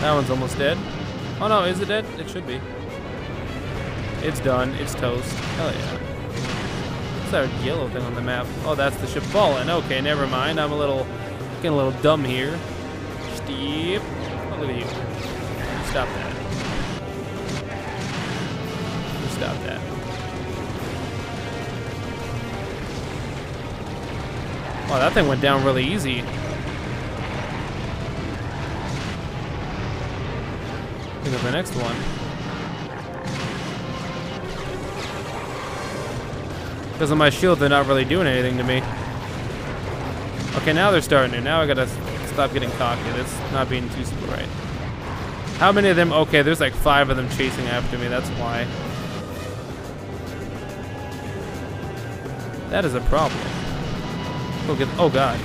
That one's almost dead. Oh no, is it dead? It should be. It's done. It's toast. Hell yeah. What's that yellow thing on the map? Oh, that's the ship falling. Okay, never mind. I'm a little, getting a little dumb here. Steve. Oh, look at you. Stop that. Stop that. Oh, that thing went down really easy. Think of the next one. Because of my shield, they're not really doing anything to me. Okay, now they're starting to. Now I gotta stop getting cocky. That's not being too super right. How many of them? Okay, there's like five of them chasing after me. That's why. That is a problem. Go get. Oh god.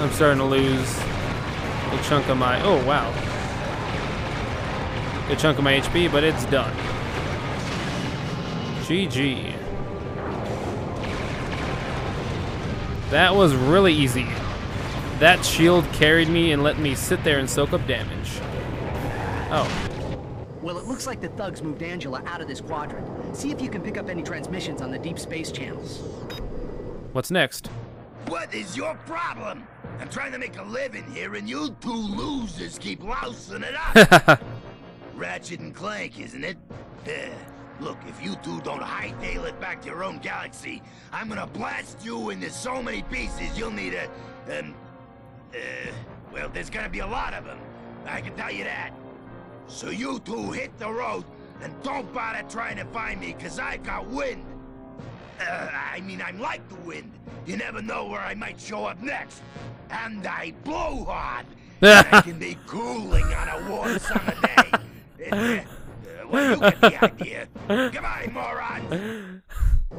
I'm starting to lose a chunk of my. Oh wow. A chunk of my HP, but it's done. GG. That was really easy. That shield carried me and let me sit there and soak up damage. Oh. Well, it looks like the thugs moved Angela out of this quadrant. See if you can pick up any transmissions on the deep space channels. What's next? What is your problem? I'm trying to make a living here, and you two losers keep lousing it up. Ratchet and Clank, isn't it? Yeah. Look, if you two don't hightail it back to your own galaxy, I'm gonna blast you into so many pieces you'll need a, um, uh, well, there's gonna be a lot of them. I can tell you that. So you two hit the road and don't bother trying to find me, cause I've got wind. Uh, I mean, I'm like the wind. You never know where I might show up next. And I blow hard. I can be cooling on a warm summer day. Uh, well, you get the idea. Goodbye, moron.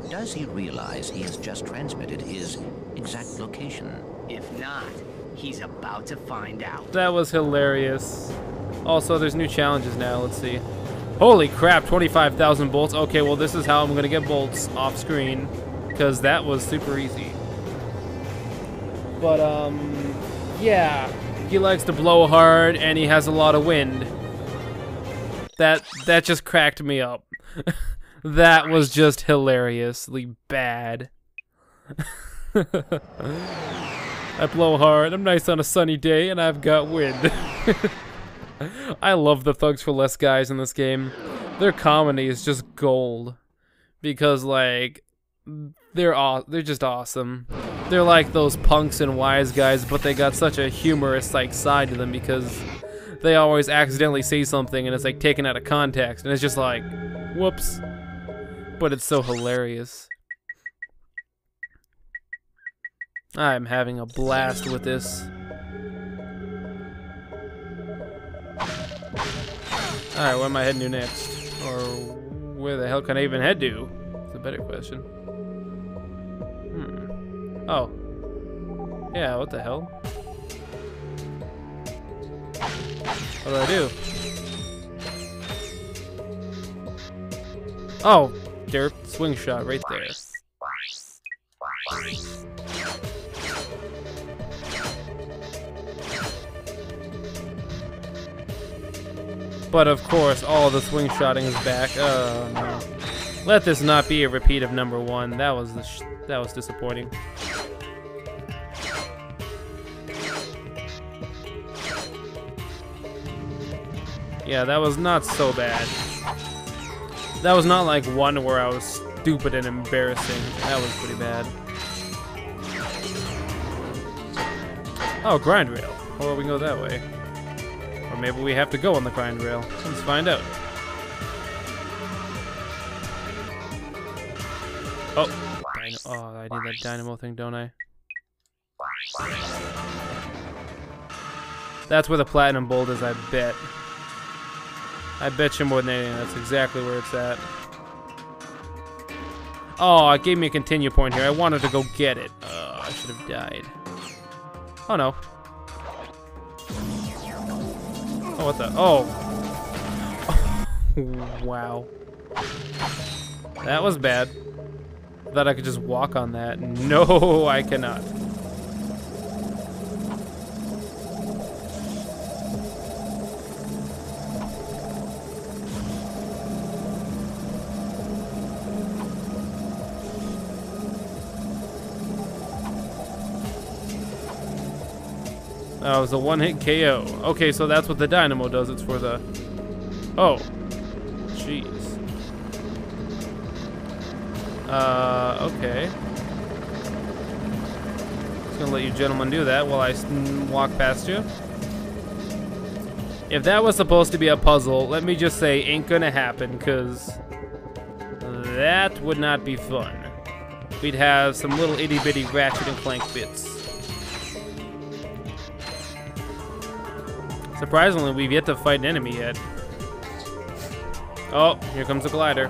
Does he realize he has just transmitted his exact location? If not, he's about to find out. That was hilarious. Also, there's new challenges now. Let's see. Holy crap, 25,000 bolts. Okay, well, this is how I'm going to get bolts off screen. Because that was super easy. But, um, yeah. He likes to blow hard, and he has a lot of wind. That, that just cracked me up. that was just hilariously bad. I blow hard, I'm nice on a sunny day, and I've got wind. I love the Thugs for Less guys in this game. Their comedy is just gold. Because, like, they're aw- they're just awesome. They're like those punks and wise guys, but they got such a humorous, like, side to them because they always accidentally say something and it's, like, taken out of context. And it's just like, whoops. But it's so hilarious. I'm having a blast with this. Alright, where am I heading to next? Or where the hell can I even head to? It's a better question. Hmm. Oh. Yeah, what the hell? What do I do? Oh, derp, swing shot right there. But of course, all the swing shotting is back. Oh no. Let this not be a repeat of number one. That was that was disappointing. Yeah, that was not so bad. That was not like one where I was stupid and embarrassing. That was pretty bad. Oh, grind rail. Or we can go that way. Or maybe we have to go on the grind rail. Let's find out. Oh, oh, I need that dynamo thing, don't I? That's where the platinum bolt is, I bet. I bet you more than anything, that's exactly where it's at. Oh, it gave me a continue point here. I wanted to go get it. Oh, I should have died. Oh no. Oh, what the? Oh. wow. That was bad. I Thought I could just walk on that. No, I cannot. That was a one-hit KO. Okay, so that's what the dynamo does. It's for the... Oh. Jeez. Uh, okay. Just gonna let you gentlemen do that while I walk past you. If that was supposed to be a puzzle, let me just say ain't gonna happen, because that would not be fun. We'd have some little itty bitty Ratchet and Clank bits. Surprisingly, we've yet to fight an enemy yet. Oh, here comes the glider.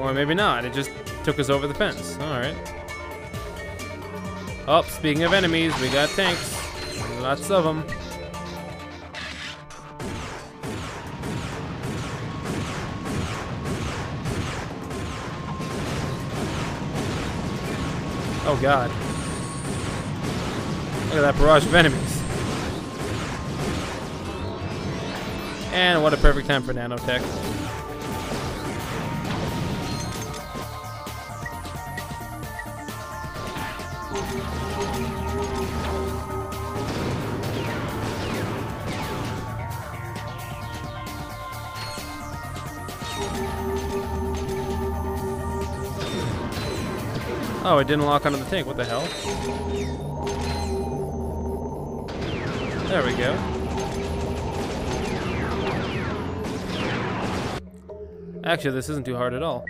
Or maybe not, it just took us over the fence. Alright. Oh, speaking of enemies, we got tanks. Lots of them. Oh god. Look at that barrage of enemies. And what a perfect time for nanotech. Oh, it didn't lock onto the tank. What the hell? There we go. Actually, this isn't too hard at all.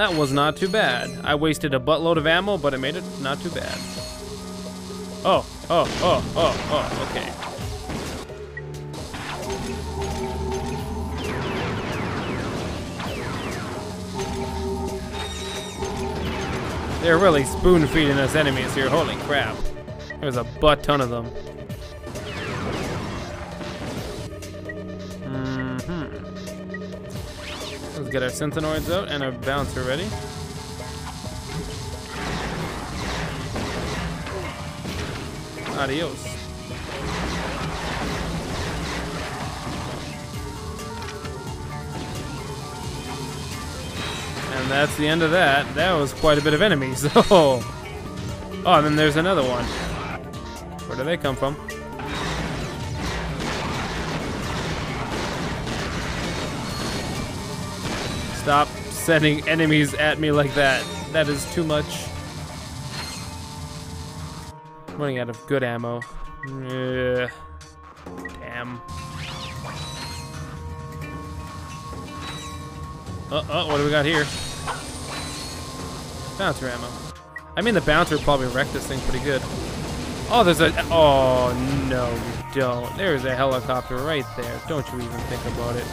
That was not too bad. I wasted a buttload of ammo, but it made it not too bad. Oh, oh, oh, oh, oh, okay. They're really spoon feeding us enemies here. Holy crap. There's a butt ton of them. Get our synthenoids out and our bouncer ready. Adios. And that's the end of that. That was quite a bit of enemies. Oh, oh and then there's another one. Where do they come from? Stop sending enemies at me like that. That is too much. Running out of good ammo. Ugh. Damn. Uh oh, what do we got here? Bouncer ammo. I mean, the bouncer probably wrecked this thing pretty good. Oh, there's a. Oh, no, you don't. There's a helicopter right there. Don't you even think about it.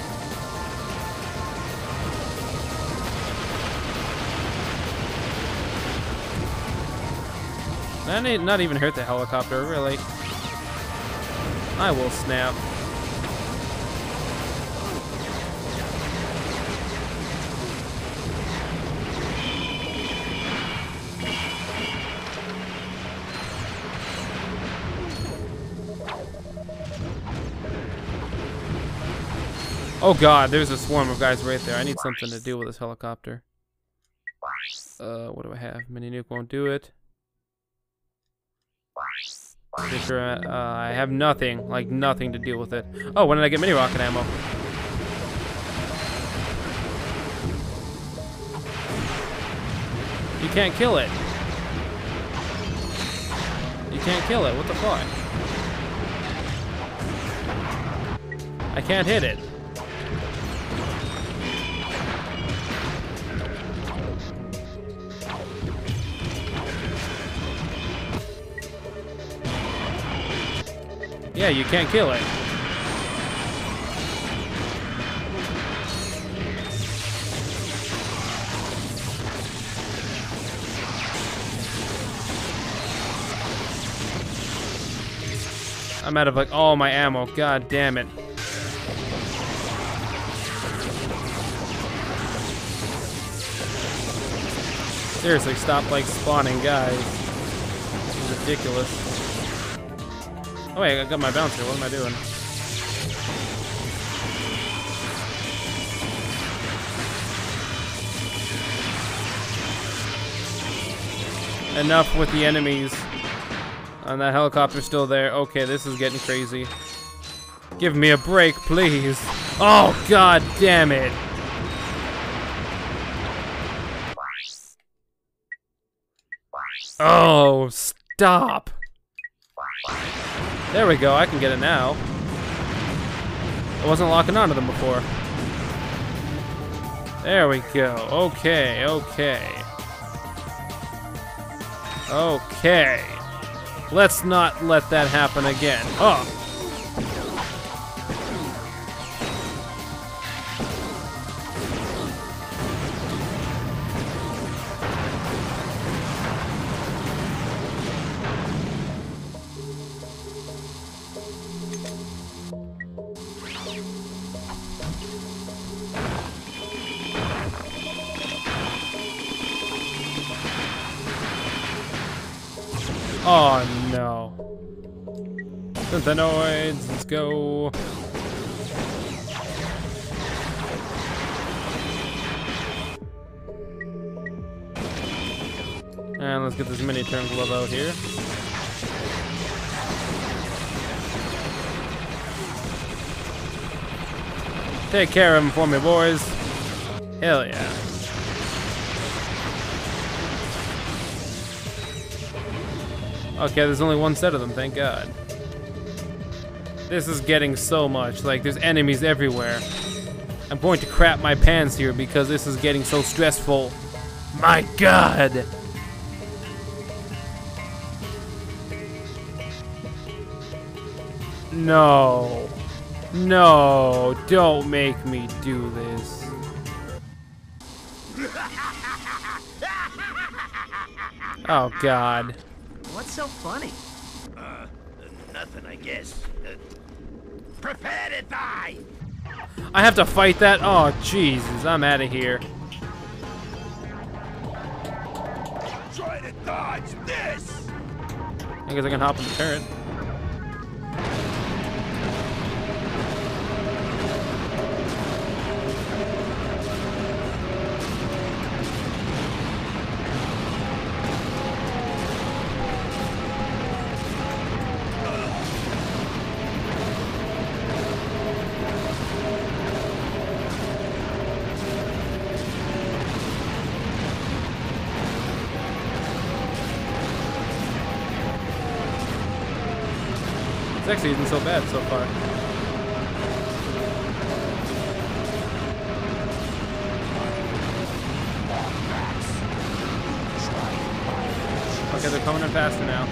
That ain't not even hurt the helicopter, really. I will snap. Oh god, there's a swarm of guys right there. I need something to do with this helicopter. Uh, what do I have? Mini nuke won't do it. Fisher, uh, I have nothing, like nothing to deal with it. Oh, when did I get mini rocket ammo? You can't kill it. You can't kill it. What the fuck? I can't hit it. Yeah, you can't kill it. I'm out of like all my ammo. God damn it. Seriously, stop like spawning guys. Ridiculous. Oh wait, I got my bouncer. What am I doing? Enough with the enemies. And that helicopter's still there. Okay, this is getting crazy. Give me a break, please. Oh, god damn it. Oh, stop. There we go, I can get it now. I wasn't locking onto them before. There we go. Okay, okay. Okay. Let's not let that happen again. Oh. Synthenoids, let's go. And let's get this mini turret glove out here. Take care of him for me, boys. Hell yeah. Okay, there's only one set of them, thank God. This is getting so much. Like, there's enemies everywhere. I'm going to crap my pants here because this is getting so stressful. My God! No. No, don't make me do this. Oh, God. What's so funny? Uh, nothing, I guess. Prepare to die! I have to fight that? Oh, Jesus, I'm out of here. Try to dodge this! I guess I can hop in the turret. This actually isn't so bad so far. Okay, they're coming in faster now.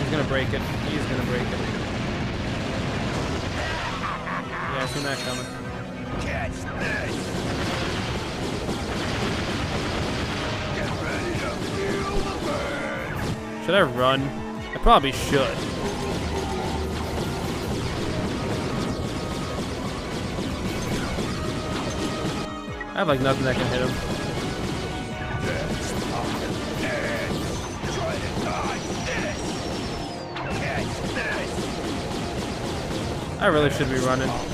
He's gonna break it. He's gonna break it. Yeah, I seen that coming. Should I run? I probably should. I have like nothing that can hit him. I really should be running.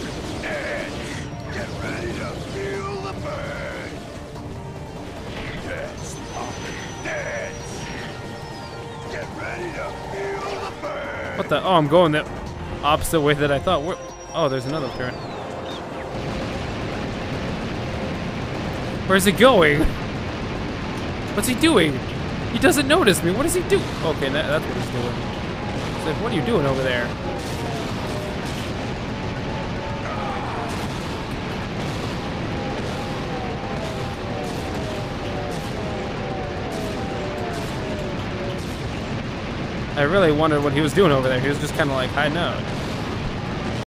What the? Oh, I'm going the opposite way that I thought. Where, oh, there's another turret. Where's he going? What's he doing? He doesn't notice me. What does he do? Okay, that, that's what he's doing. Like, what are you doing over there? I really wondered what he was doing over there. He was just kind of like hiding out.